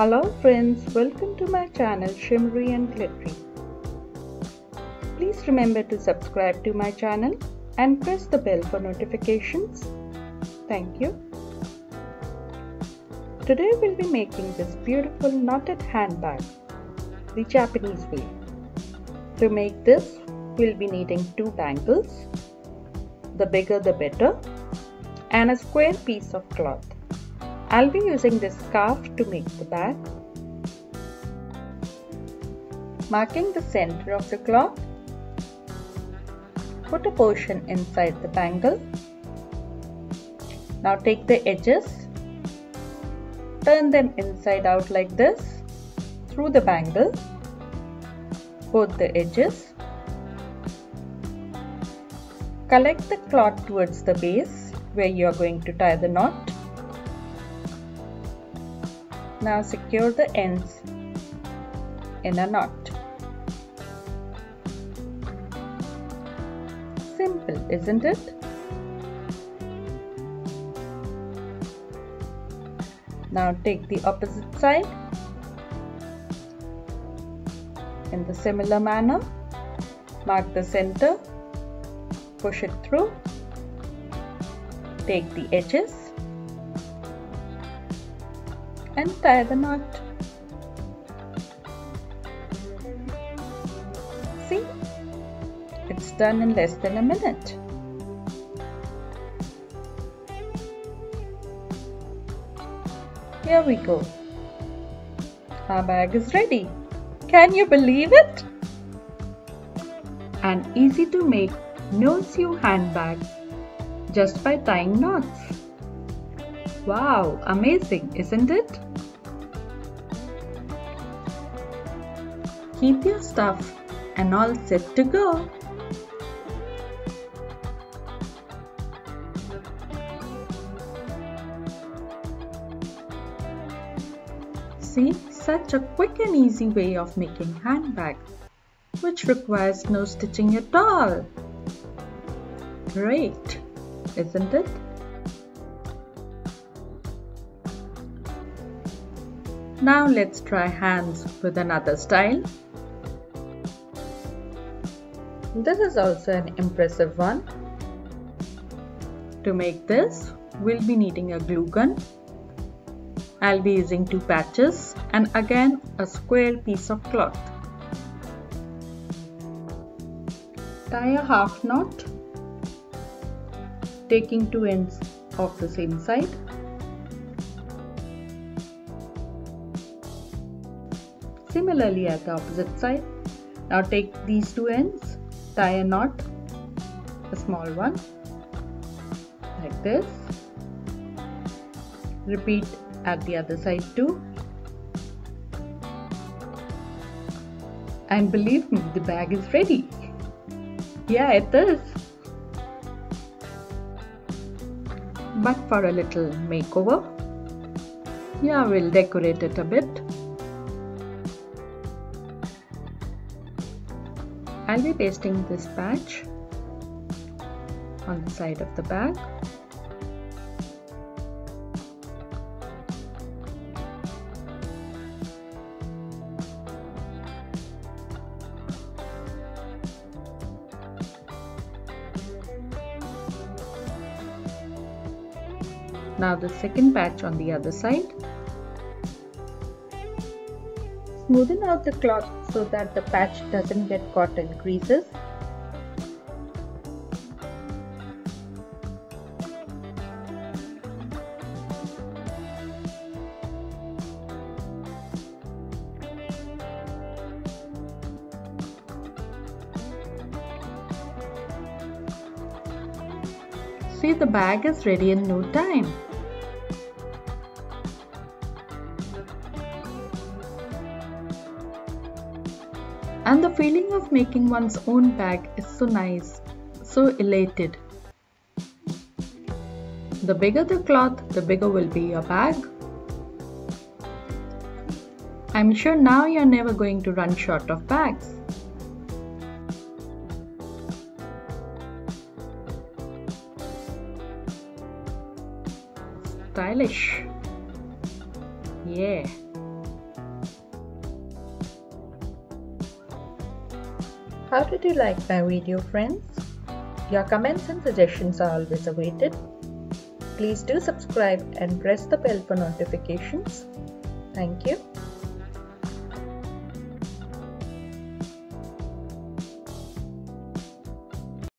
Hello friends, welcome to my channel Shimmery and Glittery. Please remember to subscribe to my channel and press the bell for notifications. Thank you. Today we'll be making this beautiful knotted handbag the Japanese way. To make this, we'll be needing two bangles, the bigger the better, and a square piece of cloth. I'll be using this scarf to make the bag. Marking the center of the cloth, put a portion inside the bangle. Now take the edges, turn them inside out like this through the bangle, both the edges. Collect the cloth towards the base where you are going to tie the knot. Now secure the ends in a knot. Simple, isn't it? Now take the opposite side in the similar manner. Mark the center, push it through, take the edges and tie the knot. See, it's done in less than a minute. Here we go. Our bag is ready. Can you believe it? An easy to make no sew handbag just by tying knots. Wow, amazing, isn't it? Keep your stuff and all set to go. See, such a quick and easy way of making handbag, which requires no stitching at all. Great, isn't it? Now let's try hands with another style. This is also an impressive one. To make this, we'll be needing a glue gun. I'll be using two patches and again a square piece of cloth. Tie a half knot, taking two ends of the same side. Similarly at the opposite side. Now take these two ends, tie a knot, a small one, like this. Repeat at the other side too. And believe me, the bag is ready. Yeah, it is. But for a little makeover, yeah, we'll decorate it a bit. I'll be pasting this patch on the side of the bag. Now the second patch on the other side. Smoothen out the cloth so that the patch doesn't get caught in creases. See the bag is ready in no time. And the feeling of making one's own bag is so nice, so elated. The bigger the cloth, the bigger will be your bag. I'm sure now you're never going to run short of bags. Stylish. Yeah. How did you like my video friends? Your comments and suggestions are always awaited. Please do subscribe and press the bell for notifications. Thank you.